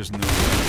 there's no. way.